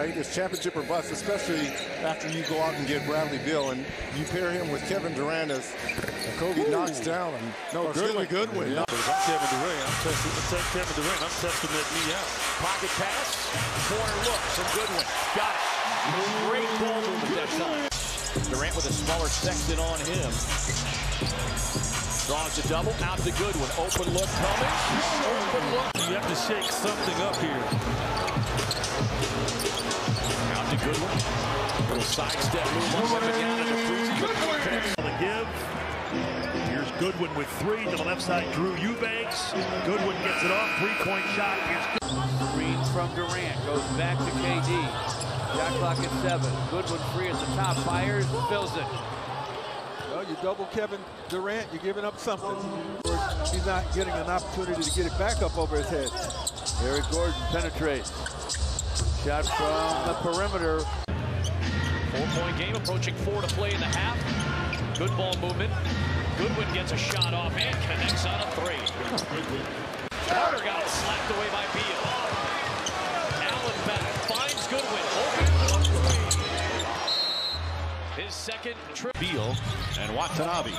right? It's championship or bust, especially after you go out and get Bradley Beal and you pair him with Kevin Durant as Kobe Ooh. knocks down. And, no, Goodwin, Goodwin. Yeah. If I'm Kevin Durant, I'm testing, I'm Kevin Durant, I'm testing that knee out. Pocket pass, corner look from Goodwin. Got it. Great ball movement that time. Durant with a smaller Sexton on him. Draws a double, out to Goodwin. Open look coming. Open look. You have to shake something up here. Out to Goodwin. Little sidestep move on second down to Fruzy. The give. Here's Goodwin with three to the left side. Drew Eubanks. Goodwin gets it off. Three-point shot. Here's Green from Durant. Goes back to KD. Shot clock at seven. Goodwin free at the top. Fires. Fills it. Well, you double Kevin Durant, you're giving up something. He's not getting an opportunity to get it back up over his head. Eric Gordon penetrates. Shot from the perimeter. Four-point game, approaching four to play in the half. Good ball movement. Goodwin gets a shot off and connects on a three. Second trip. Beal and Watanabe.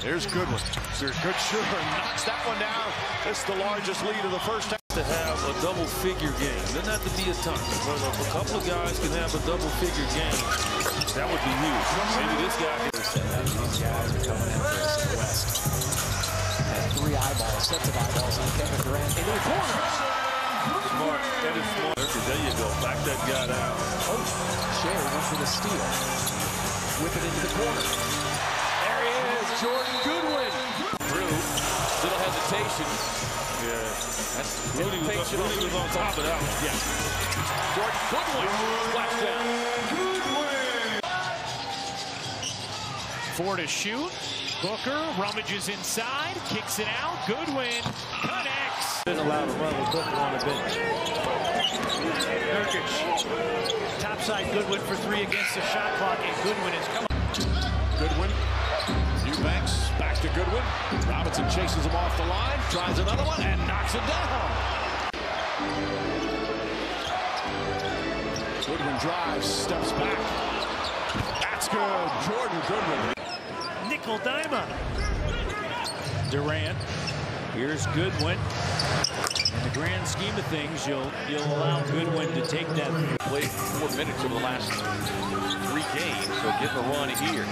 There's Goodwin. There's good sure knocks that one down. This is the largest lead of the first half. To have a double figure game. Doesn't have to be a ton. But if a couple of guys can have a double figure game, that would be huge. Maybe this guy can. These guys are coming after us in the West. Had three eyeballs, sets of eyeballs on Kevin Durant into the corner. Smart. That is smart. There you go. Back that guy down. Oh, Shea went for the steal. Whip it into the corner. There he is, Jordan Goodwin. Through. Little hesitation. Yeah. That's Rudy was, Rudy was on top of that one. Yeah. Jordan Goodwin. Splash down. Goodwin. Four to shoot. Booker rummages inside, kicks it out. Goodwin connects. Been allowed to run with Booker on the bench. Nurkic. Topside Goodwin for three against the shot clock, and Goodwin is coming. Goodwin. Eubanks back to Goodwin. Robinson chases him off the line, tries another one, and knocks it down. Goodwin drives, steps back. That's good. Jordan Goodwin. Nickel diamond. Durant. Here's Goodwin. In the grand scheme of things, you'll you'll allow Goodwin to take that. Played four minutes over the last three games, so getting a run here.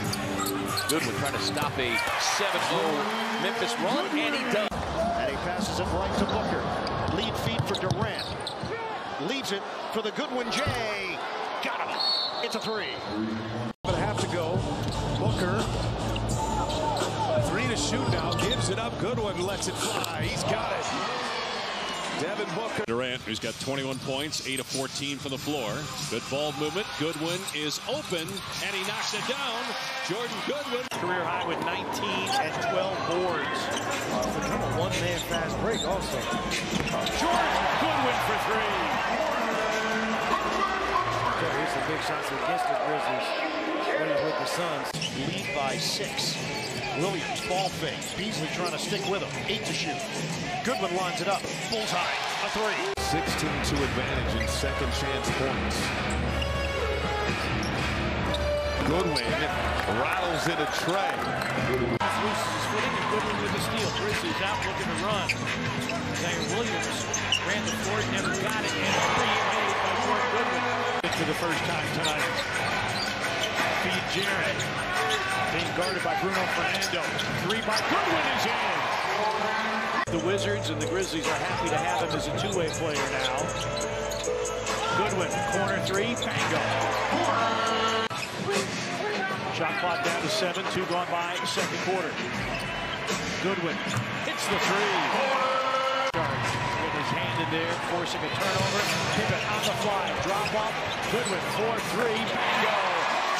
Goodwin trying to stop a 7-0 Memphis run, and he does. And he passes it right to Booker. Lead feed for Durant. Leaves it for the Goodwin J. Got him. It's a three. But have to go. Booker. Three shoot now. Gives it up. Goodwin lets it fly. He's got it. Devin Booker. Durant, who's got 21 points, 8 of 14 from the floor. Good ball movement. Goodwin is open, and he knocks it down. Jordan Goodwin. Career high with 19 and 12 boards. It's become a one-man fast break also. Jordan Goodwin for three. Okay, here's the big shots against the Grizzlies when he's with the Suns. Lead by six. Williams, ball fake. Beasley trying to stick with him. Eight to shoot. Goodwin lines it up. Bullseye. A three. 16 to advantage in second chance points. Goodwin rattles it a tray. Loose his footing and Goodwin with the steal. Grizzlies out looking to run. Ziaire Williams ran the floor, never got it, and a three made by Jordan Goodwin. For the first time tonight. Feed Jarrett. Guarded by Bruno Fernando. Three by Goodwin is in. The Wizards and the Grizzlies are happy to have him as a two-way player now. Goodwin, corner three, bango. Shot clock down to seven, two gone by second quarter. Goodwin hits the three. Hand in there, forcing a turnover. Pivot on the fly, drop off. Goodwin, 4-3, bango.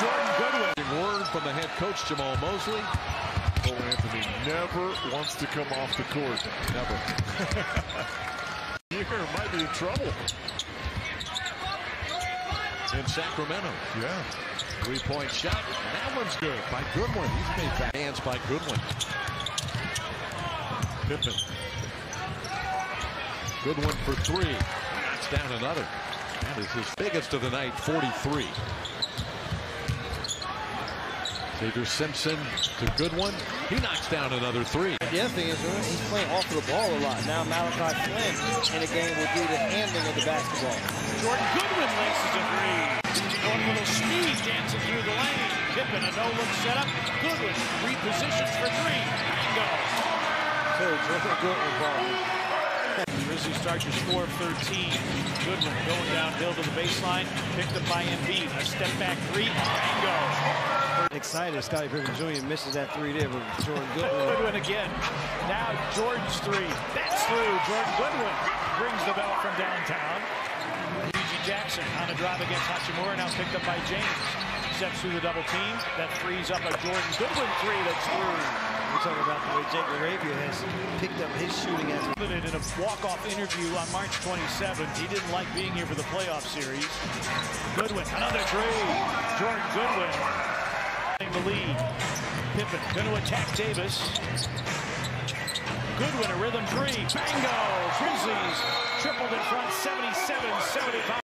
Jordan Goodwin. Word from the head coach, Jamahl Mosley. Cole Anthony never wants to come off the court. Never. Here might be in trouble. In Sacramento. Yeah. Three-point shot. That one's good by Goodwin. He's made that hands by Goodwin. Pippen. Goodwin for three. Knocks down another. That is his biggest of the night, 43. Xavier Simpson to Goodwin. He knocks down another three. The other thing is he's playing off of the ball a lot. Now Malachi Flynn in the game will do the handling of the basketball. Jordan Goodwin laces a three. Going a little speed dancing through the lane. Pippen a no-look setup. Goodwin repositions for three. Bingo. So Jordan Goodwin ball. Grizzlies start your score of 13. Goodwin going downhill to the baseline. Picked up by Embiid. A step back three. Bingo. Excited, Scottie Pippen Jr. misses that three there, but Jordan Goodwin. Goodwin again. Now Jordan's three. That's through. Jordan Goodwin brings the bell from downtown. G.G. Jackson on a drive against Hachimura, now picked up by James. Steps through the double team. That frees up a Jordan Goodwin three that's through. We're talking about the way Jake LaRavia has picked up his shooting as a... In a walk-off interview on March 27th, he didn't like being here for the playoff series. Goodwin, another three. Jordan Goodwin the lead. Pippen going to attack Davis. Goodwin, a rhythm three. Bango! Grizzlies tripled in front, 77-75.